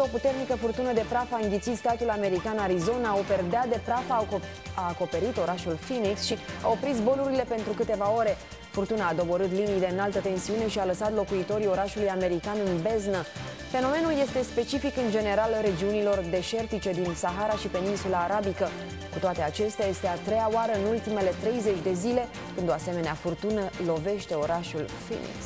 O puternică furtună de praf a înghițit statul american Arizona, o perdea de praf a acoperit orașul Phoenix și a oprit zborurile pentru câteva ore. Furtuna a doborât linii de înaltă tensiune și a lăsat locuitorii orașului american în beznă. Fenomenul este specific în general regiunilor deșertice din Sahara și peninsula arabică. Cu toate acestea, este a treia oară în ultimele 30 de zile când o asemenea furtună lovește orașul Phoenix.